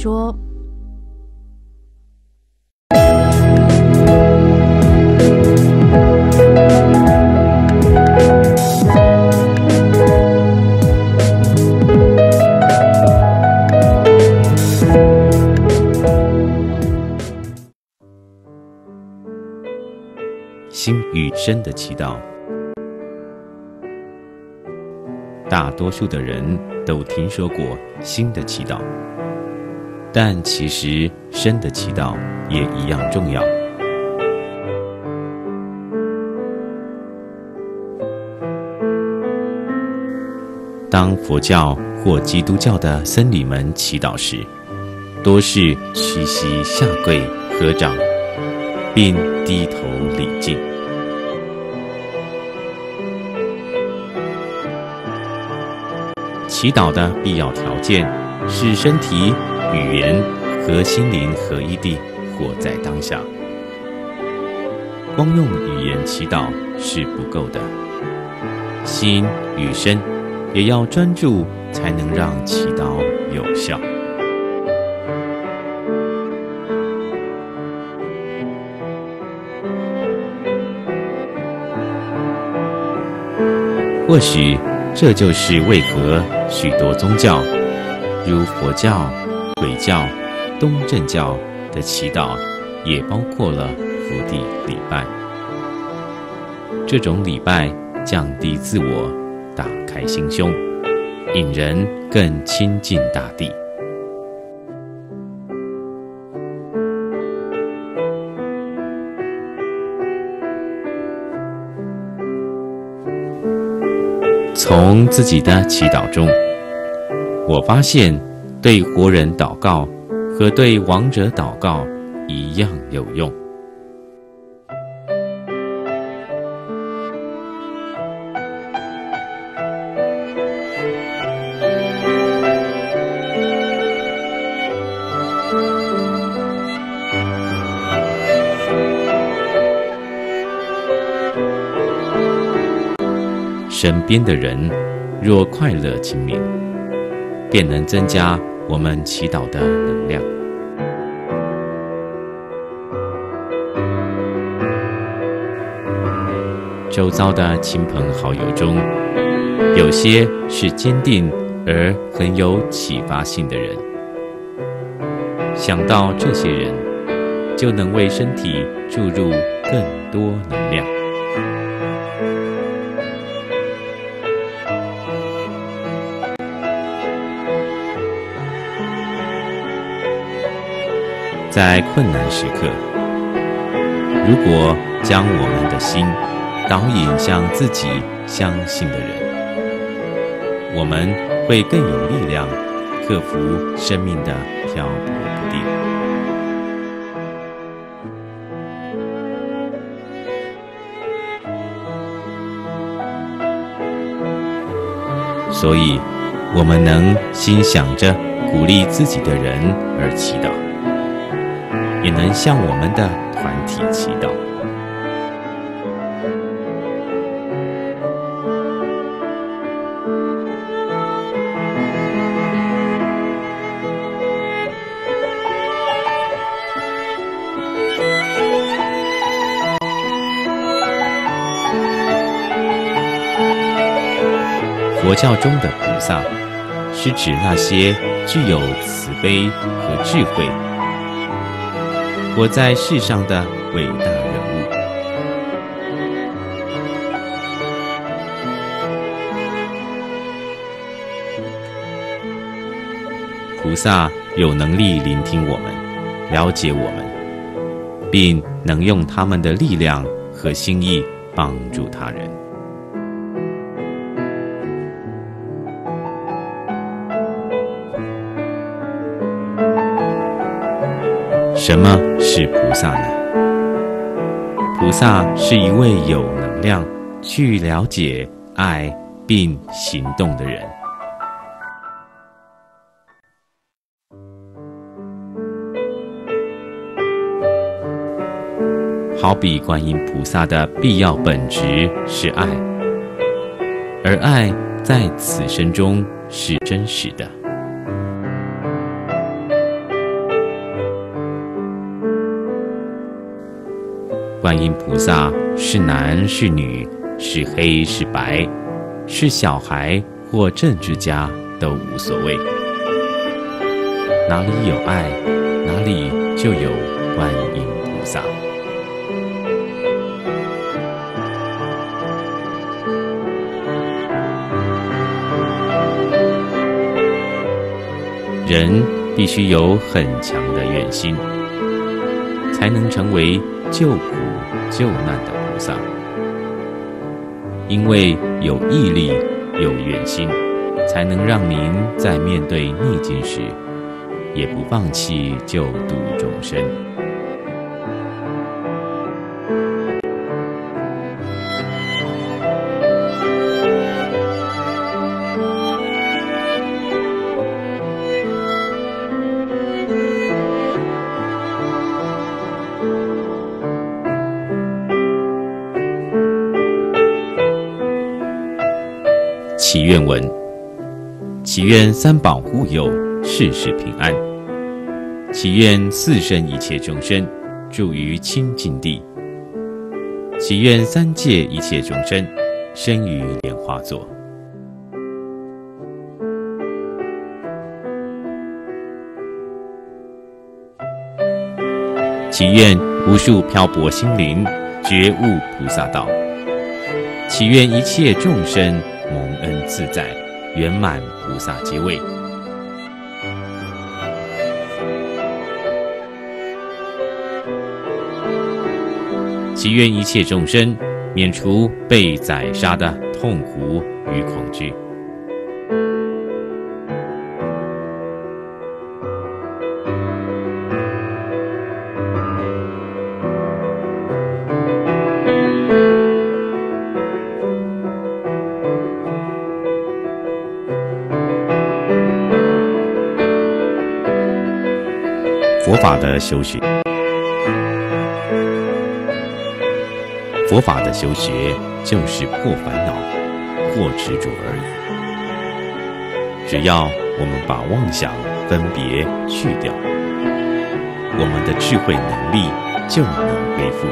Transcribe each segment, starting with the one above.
《说》。心与身的祈祷，大多数的人都听说过心的祈祷，但其实身的祈祷也一样重要。当佛教或基督教的僧侣们祈祷时，多是屈膝下跪合掌，并低头礼敬。祈祷的必要条件是身体、语言和心灵合一地活在当下。光用语言祈祷是不够的，心与身也要专注，才能让祈祷有效。或许。这就是为何许多宗教，如佛教、鬼教、东正教的祈祷，也包括了伏地礼拜。这种礼拜降低自我，打开心胸，引人更亲近大地。从自己的祈祷中，我发现对活人祷告和对亡者祷告一样有用。身边的人若快乐清明，便能增加我们祈祷的能量。周遭的亲朋好友中，有些是坚定而很有启发性的人。想到这些人，就能为身体注入更多能量。在困难时刻，如果将我们的心导引向自己相信的人，我们会更有力量克服生命的漂泊不定。所以，我们能心想着鼓励自己的人而祈祷。也能向我们的团体祈祷。佛教中的菩萨，是指那些具有慈悲和智慧。活在世上的伟大人物，菩萨有能力聆听我们，了解我们，并能用他们的力量和心意帮助他人。什么是菩萨呢？菩萨是一位有能量去了解、爱并行动的人。好比观音菩萨的必要本质是爱，而爱在此生中是真实的。观音菩萨是男是女，是黑是白，是小孩或政治家都无所谓。哪里有爱，哪里就有观音菩萨。人必须有很强的愿心，才能成为救苦救难的菩萨。因为有毅力、有愿心，才能让您在面对逆境时，也不放弃救度众生。祈愿文：祈愿三宝护佑，世事平安；祈愿四生一切众生住于清净地；祈愿三界一切众生生于莲花座；祈愿无数漂泊心灵觉悟菩萨道；祈愿一切众生。自在，圆满菩萨即位。祈愿一切众生免除被宰杀的痛苦与恐惧。法的修学，佛法的修学就是破烦恼、破执着而已。只要我们把妄想、分别去掉，我们的智慧能力就能恢复。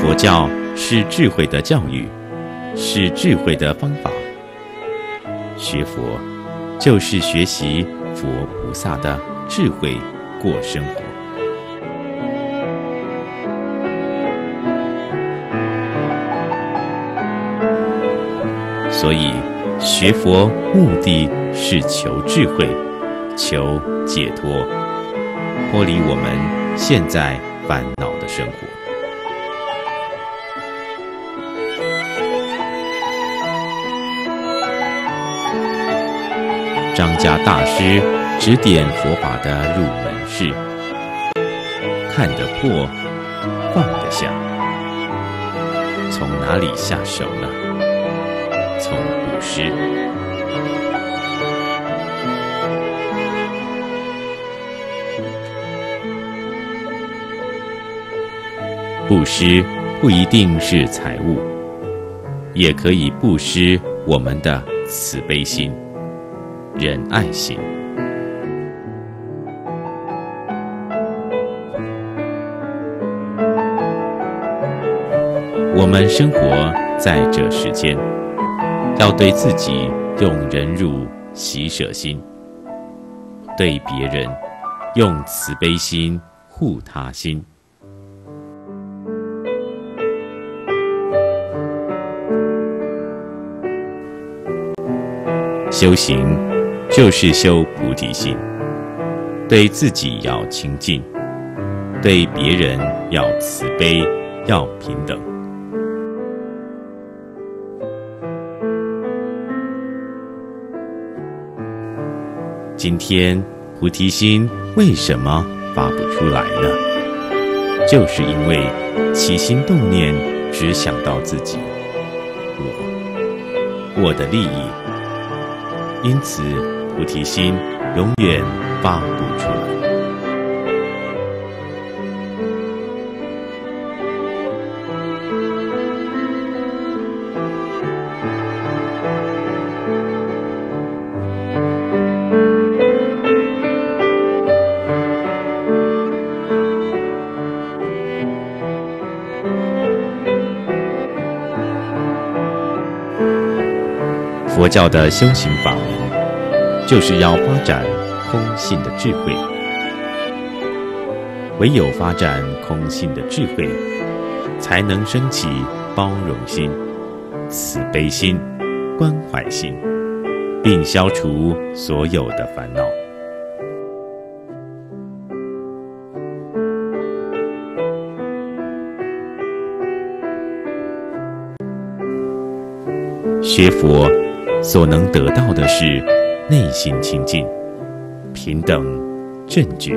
佛教是智慧的教育。是智慧的方法。学佛，就是学习佛菩萨的智慧过生活。所以，学佛目的是求智慧，求解脱，脱离我们现在烦恼的生活。张家大师指点佛法的入门是：看得破，放得下。从哪里下手呢？从布施。布施不一定是财物，也可以布施我们的慈悲心。仁爱心。我们生活在这世间，要对自己用忍辱喜舍心，对别人用慈悲心护他心。修行。就是修菩提心，对自己要清净，对别人要慈悲，要平等。今天菩提心为什么发不出来呢？就是因为起心动念只想到自己，我，我的利益，因此。菩提心永远放不出来。佛教的修行法。就是要发展空性的智慧。唯有发展空性的智慧，才能升起包容心、慈悲心、关怀心，并消除所有的烦恼。学佛所能得到的是内心清净、平等、正觉，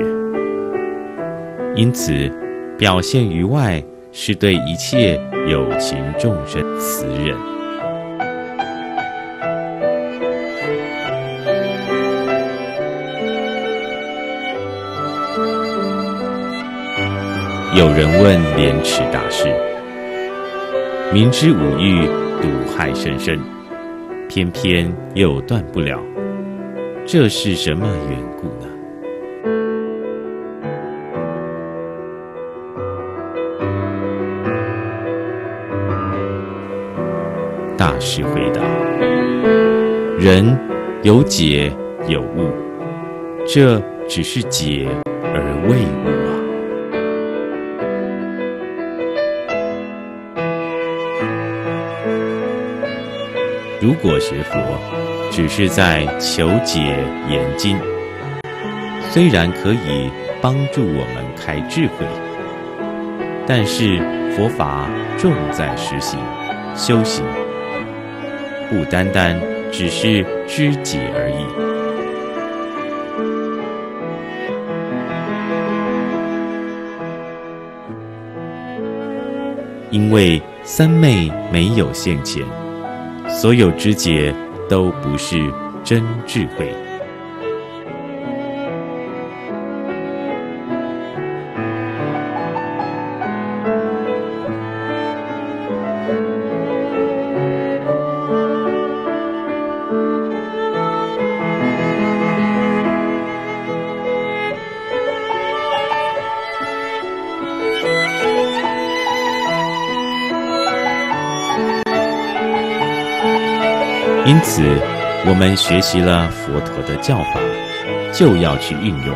因此表现于外是对一切有情众生慈忍。有人问莲池大师：“明知五欲毒害深深，偏偏又断不了，这是什么缘故呢？”大师回答：“人有解有悟，这只是解而未悟啊。”如果学佛只是在求解言经，虽然可以帮助我们开智慧，但是佛法重在实行修行，不单单只是知解而已。因为三昧没有现前。所有知解都不是真智慧。因此，我们学习了佛陀的教法，就要去运用。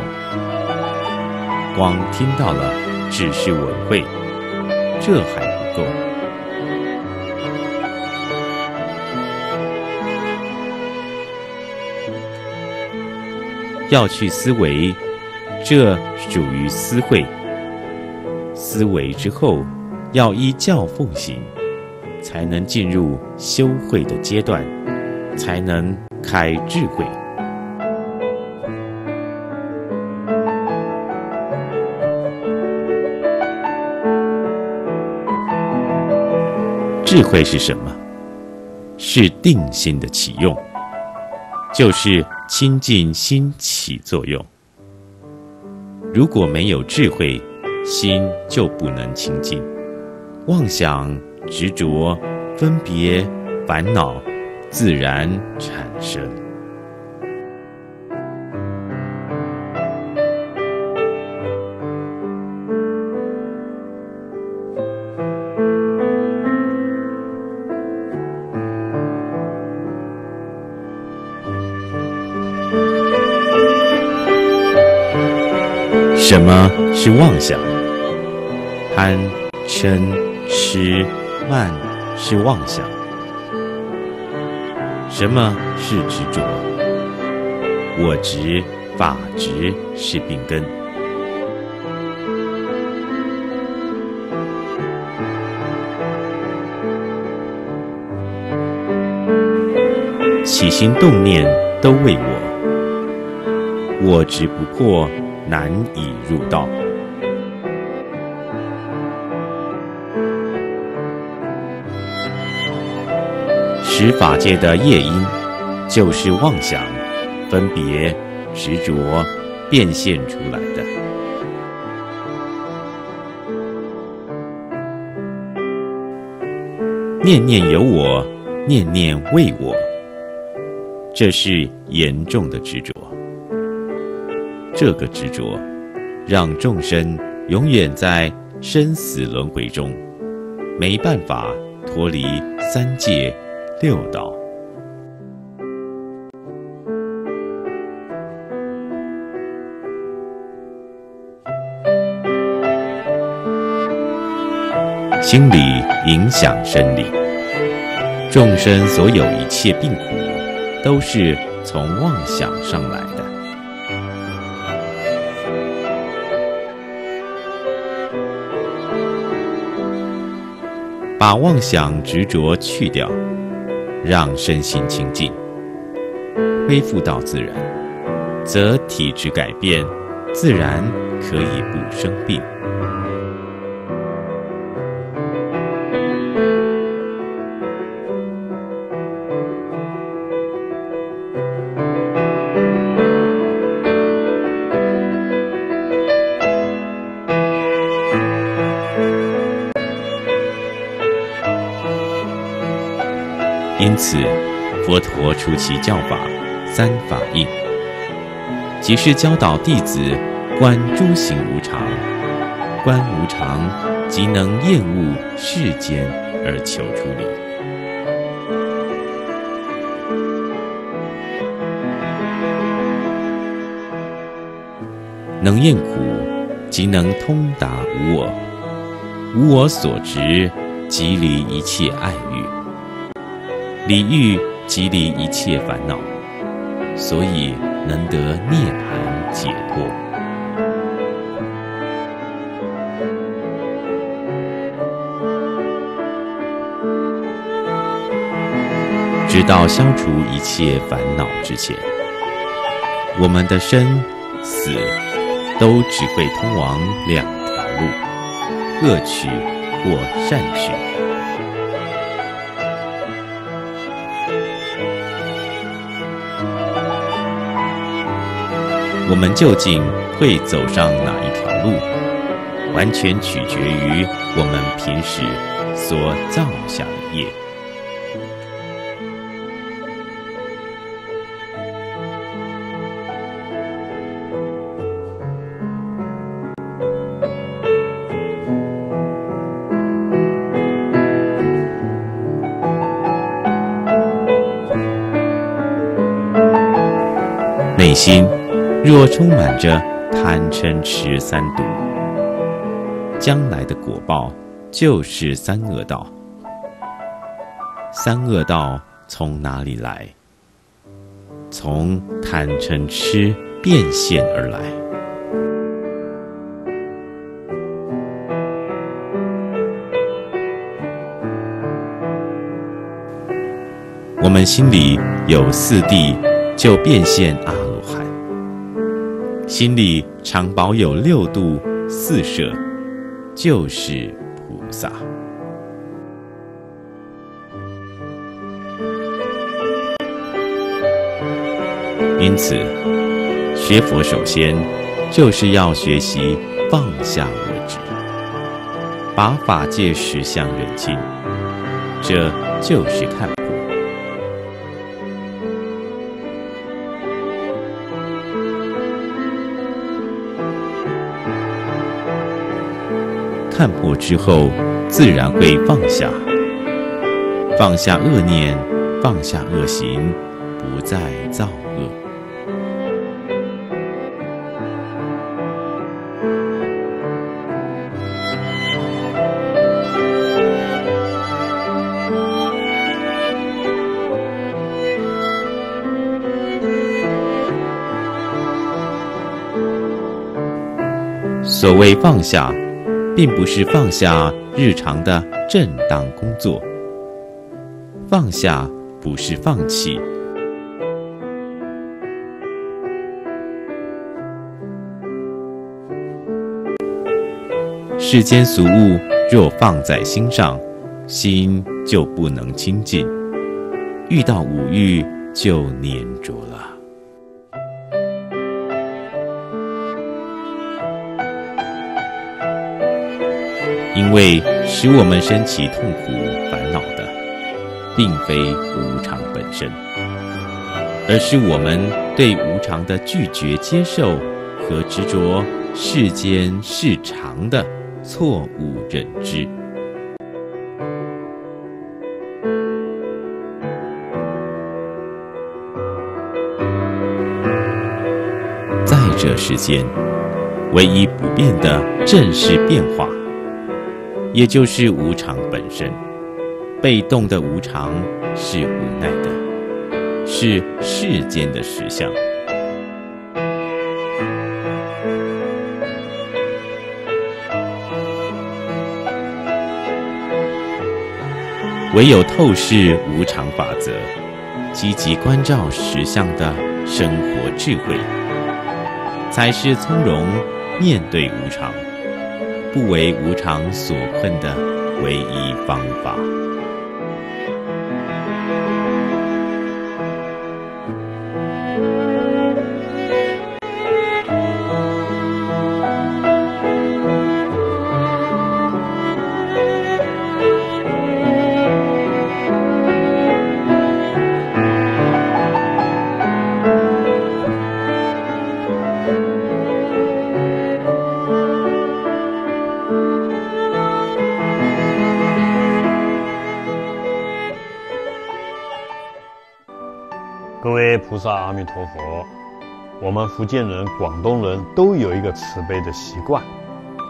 光听到了，只是闻会，这还不够。要去思维，这属于思会。思维之后，要依教奉行，才能进入修会的阶段。才能开智慧。智慧是什么？是定心的启用，就是清净心起作用。如果没有智慧，心就不能清净，妄想、执着、分别、烦恼。自然产生。什么是妄想？贪、嗔、痴、慢是妄想。什么是执着？我执、法执是病根。起心动念都为我，我执不破，难以入道。十法界的业因，就是妄想、分别、执着变现出来的。念念有我，念念为我，这是严重的执着。这个执着，让众生永远在生死轮回中，没办法脱离三界。六道。心理影响生理。众生所有一切病苦都是从妄想上来的。把妄想执着去掉让身心清净，恢复到自然，则体质改变，自然可以不生病。此，佛陀出其教法三法印，即是教导弟子观诸行无常，观无常即能厌恶世间而求出离，能厌苦即能通达无我，无我所执即离一切爱欲。理欲即离一切烦恼，所以能得涅槃解脱。直到消除一切烦恼之前，我们的生死都只会通往两条路：恶趣或善趣。我们究竟会走上哪一条路，完全取决于我们平时所造下的业。内心。若充满着贪嗔痴三毒，将来的果报就是三恶道。三恶道从哪里来？从贪嗔痴变现而来。我们心里有四谛，就变现阿。心里常保有六度四摄，就是菩萨。因此，学佛首先就是要学习放下我执，把法界实相认清，这就是看。看破之后，自然会放下，放下恶念，放下恶行，不再造恶。所谓放下。并不是放下日常的正当工作，放下不是放弃。世间俗物若放在心上，心就不能清净；遇到五欲就粘着了。因为使我们升起痛苦烦恼的，并非无常本身，而是我们对无常的拒绝接受和执着世间是常的错误认知。在这世间，唯一不变的正是变化。也就是无常本身。被动的无常是无奈的，是世间的实相。唯有透视无常法则，积极关照实相的生活智慧，才是从容面对无常、不为无常所困的唯一方法。阿弥陀佛。我们福建人、广东人都有一个慈悲的习惯，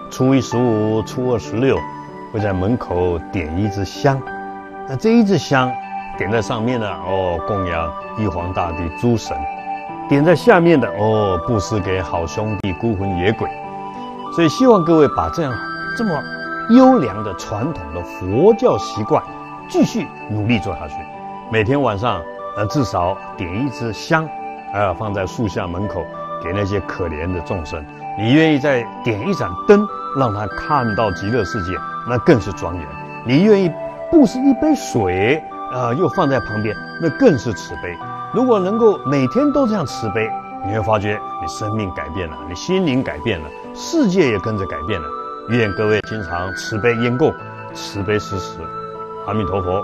初一十五、初二十六会在门口点一支香。那这一支香点在上面呢，哦，供养玉皇大帝、诸神；点在下面的，哦，布施给好兄弟、孤魂野鬼。所以希望各位把这样这么优良的传统的佛教习惯继续努力做下去。每天晚上。呃，至少点一支香，呃，放在树下门口，给那些可怜的众生。你愿意再点一盏灯，让他看到极乐世界，那更是庄严。你愿意布施一杯水，啊，又放在旁边，那更是慈悲。如果能够每天都这样慈悲，你会发觉你生命改变了，你心灵改变了，世界也跟着改变了。愿各位经常慈悲因供，慈悲时时，阿弥陀佛。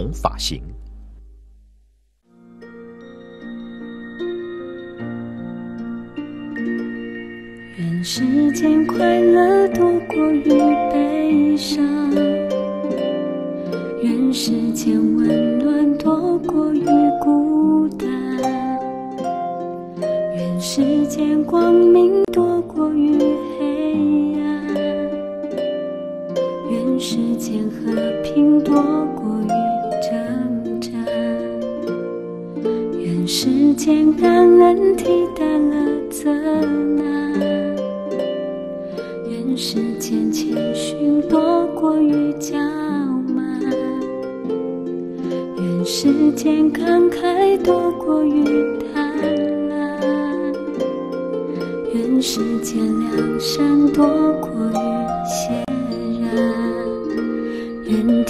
师弘法行。愿世间快乐多过于悲伤，愿世间温暖多过于孤单，愿世间光明多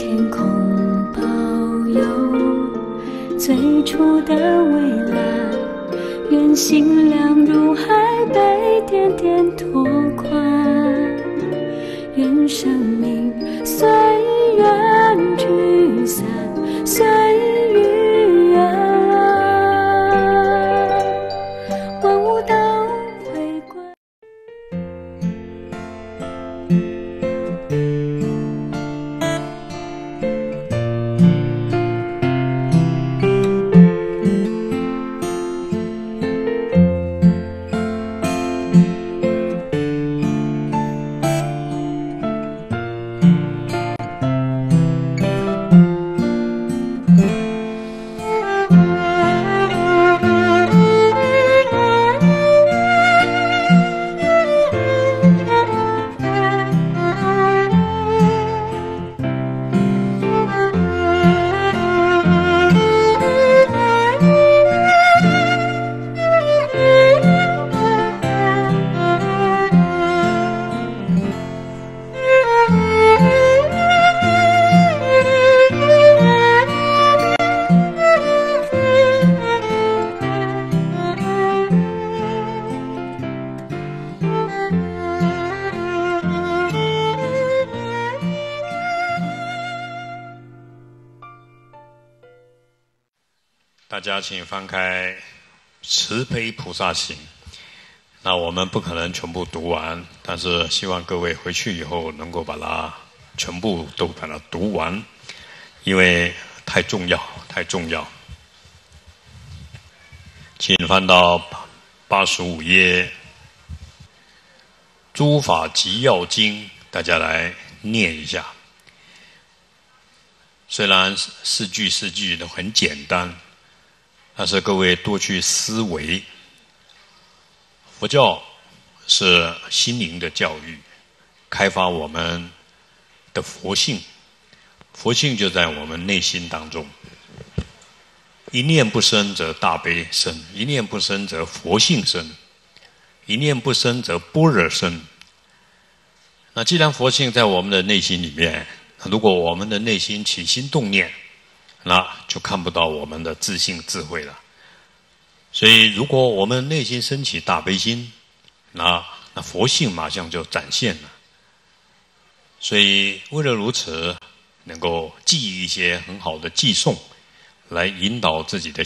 天空保有最初的蔚蓝，愿心凉如海被点点拓宽。愿生请翻开《慈悲菩萨行》。那我们不可能全部读完，但是希望各位回去以后能够把它全部都把它读完，因为太重要，太重要。请翻到八十五页，《诸法集要经》，大家来念一下。虽然四句四句都很简单。但是各位多去思维，佛教是心灵的教育，开发我们的佛性，佛性就在我们内心当中。一念不生则大悲生，一念不生则佛性生，一念不生则般若生。那既然佛性在我们的内心里面，如果我们的内心起心动念，那就看不到我们的自信智慧了。所以，如果我们内心升起大悲心，那那佛性马上就展现了。所以，为了如此，能够记忆一些很好的寄送，来引导自己的